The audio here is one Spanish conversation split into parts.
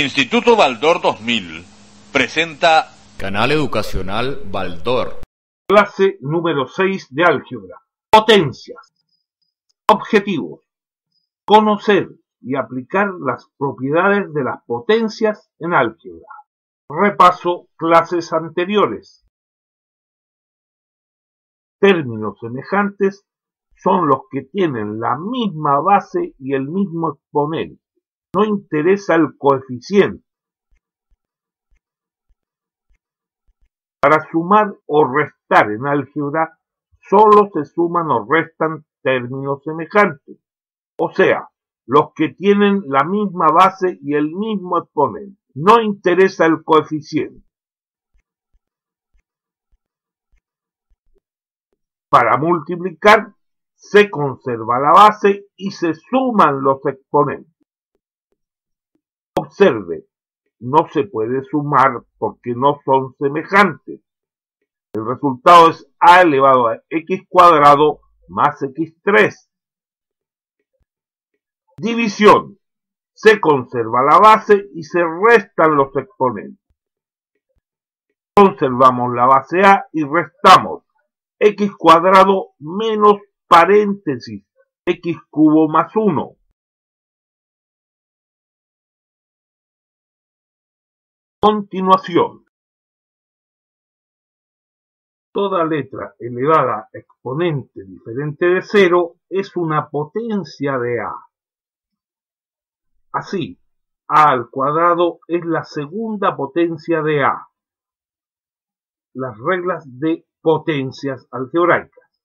Instituto Baldor 2000 presenta Canal Educacional Baldor. Clase número 6 de álgebra. Potencias. Objetivos. Conocer y aplicar las propiedades de las potencias en álgebra. Repaso clases anteriores. Términos semejantes son los que tienen la misma base y el mismo exponente. No interesa el coeficiente. Para sumar o restar en álgebra, solo se suman o restan términos semejantes, o sea, los que tienen la misma base y el mismo exponente. No interesa el coeficiente. Para multiplicar, se conserva la base y se suman los exponentes. Observe, no se puede sumar porque no son semejantes. El resultado es a elevado a x cuadrado más x3. División. Se conserva la base y se restan los exponentes. Conservamos la base a y restamos x cuadrado menos paréntesis x cubo más 1. Continuación. Toda letra elevada exponente diferente de cero es una potencia de a. Así, a al cuadrado es la segunda potencia de a. Las reglas de potencias algebraicas.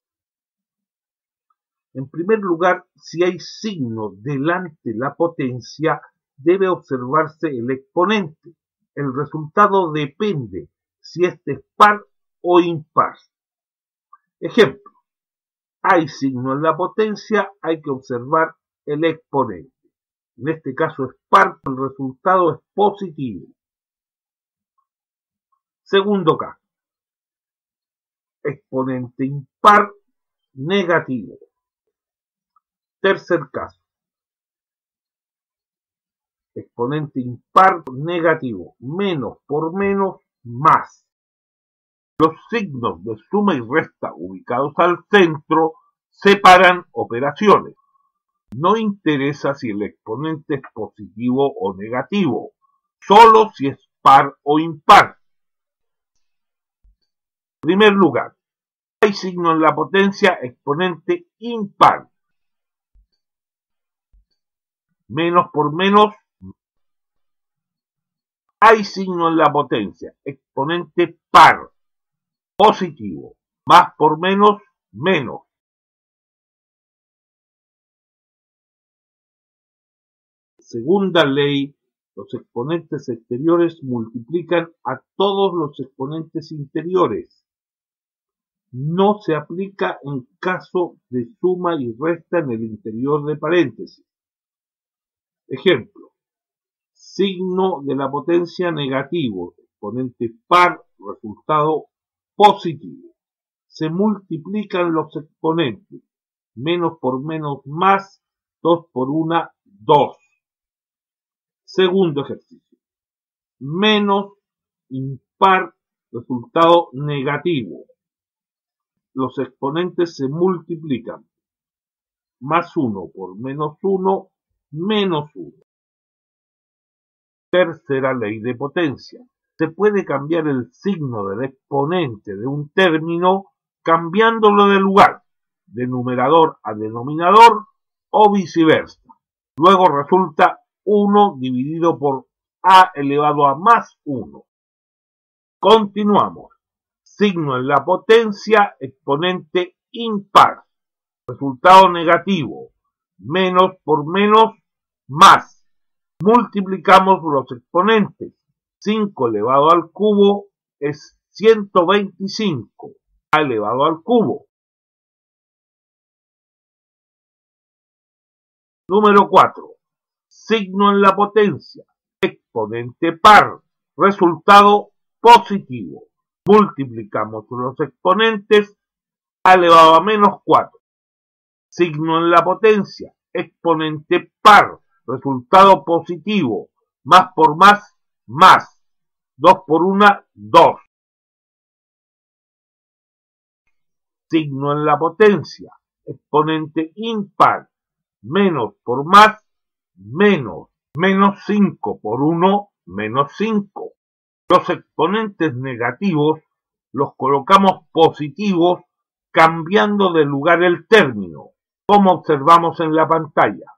En primer lugar, si hay signo delante la potencia, debe observarse el exponente el resultado depende si este es par o impar. Ejemplo, hay signo en la potencia, hay que observar el exponente. En este caso es par, el resultado es positivo. Segundo caso, exponente impar negativo. Tercer caso, exponente impar negativo, menos por menos, más. Los signos de suma y resta ubicados al centro separan operaciones. No interesa si el exponente es positivo o negativo, solo si es par o impar. Primer lugar, hay signo en la potencia exponente impar. Menos por menos hay signo en la potencia, exponente par, positivo, más por menos, menos. Segunda ley, los exponentes exteriores multiplican a todos los exponentes interiores. No se aplica en caso de suma y resta en el interior de paréntesis. Ejemplo, signo de la potencia negativo, exponente par, resultado positivo. Se multiplican los exponentes, menos por menos más, 2 por 1, 2. Segundo ejercicio, menos impar, resultado negativo. Los exponentes se multiplican, más 1 por menos 1, menos 1. Tercera ley de potencia. Se puede cambiar el signo del exponente de un término cambiándolo de lugar, de numerador a denominador o viceversa. Luego resulta 1 dividido por a elevado a más 1. Continuamos. Signo en la potencia, exponente impar. Resultado negativo. Menos por menos, más multiplicamos los exponentes. 5 elevado al cubo es 125 elevado al cubo. Número 4. Signo en la potencia. Exponente par. Resultado positivo. Multiplicamos los exponentes elevado a menos 4. Signo en la potencia. Exponente par resultado positivo, más por más, más, 2 por 1, 2. Signo en la potencia, exponente impar, menos por más, menos, menos 5 por 1, menos 5. Los exponentes negativos los colocamos positivos cambiando de lugar el término, como observamos en la pantalla.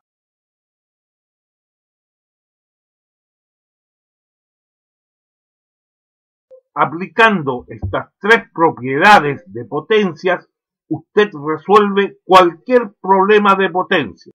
Aplicando estas tres propiedades de potencias, usted resuelve cualquier problema de potencia.